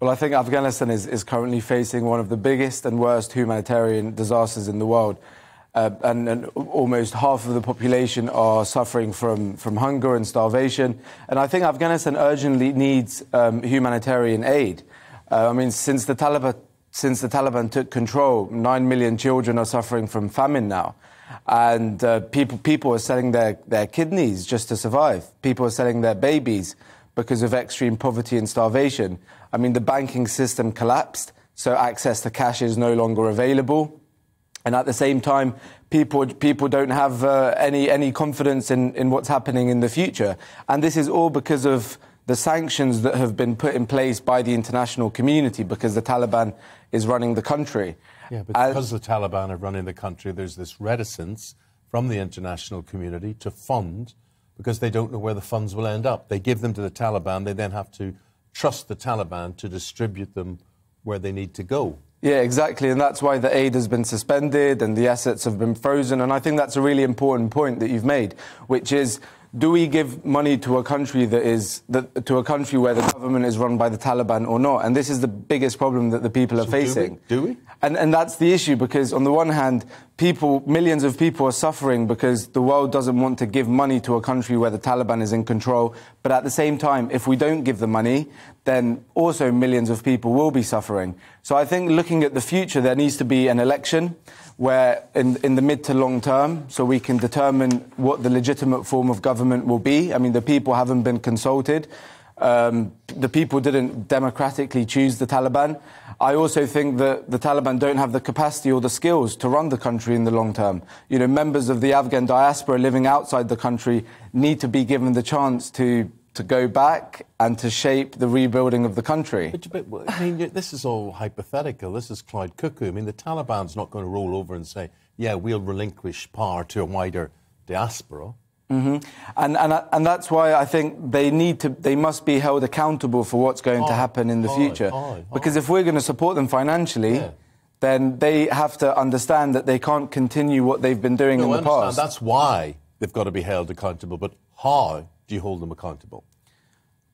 Well, I think Afghanistan is, is currently facing one of the biggest and worst humanitarian disasters in the world. Uh, and, and, almost half of the population are suffering from, from hunger and starvation. And I think Afghanistan urgently needs um, humanitarian aid. Uh, I mean, since the, Taliban, since the Taliban took control, nine million children are suffering from famine now. And uh, people, people are selling their, their kidneys just to survive. People are selling their babies because of extreme poverty and starvation. I mean, the banking system collapsed, so access to cash is no longer available. And at the same time, people, people don't have uh, any, any confidence in, in what's happening in the future. And this is all because of the sanctions that have been put in place by the international community because the Taliban is running the country. Yeah, but because the Taliban are running the country, there's this reticence from the international community to fund because they don't know where the funds will end up. They give them to the Taliban, they then have to trust the Taliban to distribute them where they need to go. Yeah, exactly. And that's why the aid has been suspended and the assets have been frozen. And I think that's a really important point that you've made, which is do we give money to a country that is that, to a country where the government is run by the Taliban or not? And this is the biggest problem that the people are so facing. Do we? Do we? And and that's the issue because on the one hand, people, millions of people are suffering because the world doesn't want to give money to a country where the Taliban is in control. But at the same time, if we don't give the money, then also millions of people will be suffering. So I think looking at the future, there needs to be an election where in, in the mid to long term, so we can determine what the legitimate form of government will be. I mean, the people haven't been consulted. Um, the people didn't democratically choose the Taliban. I also think that the Taliban don't have the capacity or the skills to run the country in the long term. You know, members of the Afghan diaspora living outside the country need to be given the chance to to go back and to shape the rebuilding of the country. But, but, I mean, this is all hypothetical. This is Clyde Cuckoo. I mean, the Taliban's not going to roll over and say, yeah, we'll relinquish power to a wider diaspora. Mm-hmm. And, and, and that's why I think they need to, they must be held accountable for what's going to happen in the future. because if we're going to support them financially, yeah. then they have to understand that they can't continue what they've been doing no, in the past. That's why they've got to be held accountable. But how do you hold them accountable?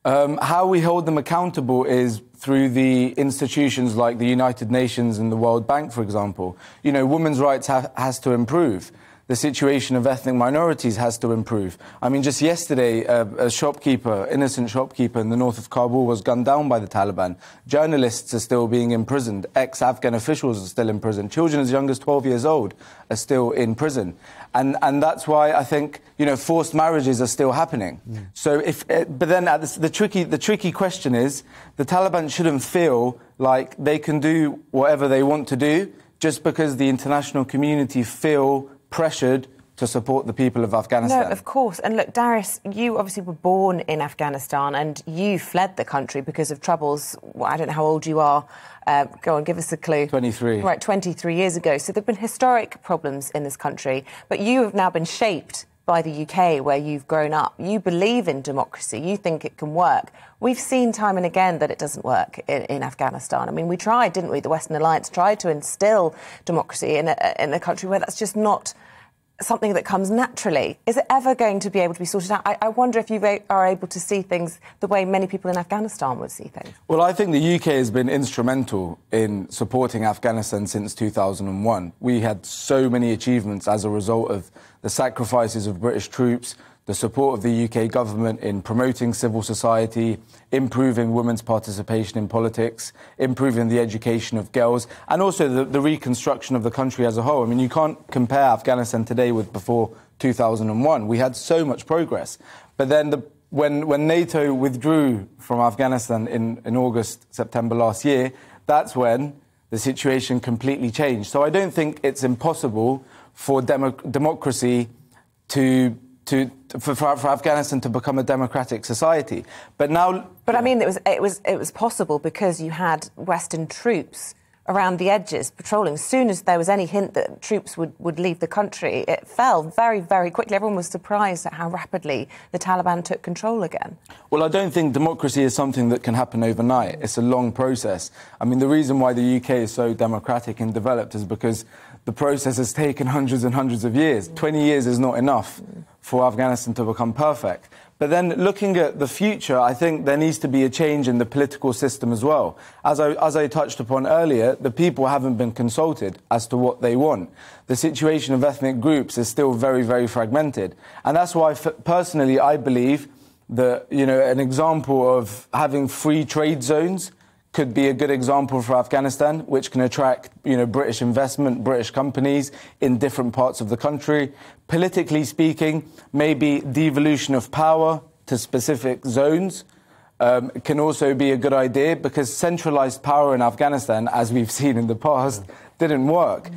Um, how we hold them accountable is through the institutions like the United Nations and the World Bank, for example. You know, women's rights ha- has to improve the situation of ethnic minorities has to improve. I mean, just yesterday, a, a shopkeeper, innocent shopkeeper in the north of Kabul, was gunned down by the Taliban. Journalists are still being imprisoned. Ex Afghan officials are still in prison. Children as young as 12 years old are still in prison. And, and that's why I think, you know, forced marriages are still happening. Mm. So if, eh, but then the, the, tricky, the tricky question is the Taliban shouldn't feel like they can do whatever they want to do just because the international community feel pressured to support the people of Afghanistan. No, of course. And look, Darius, you obviously were born in Afghanistan and you fled the country because of troubles. Well, I don't know how old you are. Uh, go on, give us a clue. 23. Right, 23 years ago. So there have been historic problems in this country, but you have now been shaped by the UK where you've grown up. You believe in democracy. You think it can work. We've seen time and again that it doesn't work in, in Afghanistan. I mean, we tried, didn't we? The Western Alliance tried to instill democracy in a, in a country where that's just not something that comes naturally. Is it ever going to be able to be sorted out? I, I, wonder if you are able to see things the way many people in Afghanistan would see things. Well, I think the UK has been instrumental in supporting Afghanistan since 2001. We had so many achievements as a result of the sacrifices of British troops, the support of the UK government in promoting civil society, improving women's participation in politics, improving the education of girls, and also the, the, reconstruction of the country as a whole. I mean, you can't compare Afghanistan today with before 2001. We had so much progress. But then the, when, when NATO withdrew from Afghanistan in, in August, September last year, that's when the situation completely changed. So I don't think it's impossible for demo- democracy to to, for, for, Afghanistan to become a democratic society. But now, but I mean, it was it was it was possible because you had Western troops around the edges patrolling. As soon as there was any hint that troops would, would leave the country, it fell very, very quickly. Everyone was surprised at how rapidly the Taliban took control again. Well, I don't think democracy is something that can happen overnight. It's a long process. I mean, the reason why the UK is so democratic and developed is because the process has taken hundreds and hundreds of years. 20 years is not enough for Afghanistan to become perfect. But then looking at the future, I think there needs to be a change in the political system as well. As I, as I touched upon earlier, the people haven't been consulted as to what they want. The situation of ethnic groups is still very, very fragmented. And that's why, personally, I believe that, you know, an example of having free trade zones could be a good example for Afghanistan, which can attract you know, British investment, British companies in different parts of the country. Politically speaking, maybe devolution of power to specific zones um, can also be a good idea because centralized power in Afghanistan, as we've seen in the past, didn't work.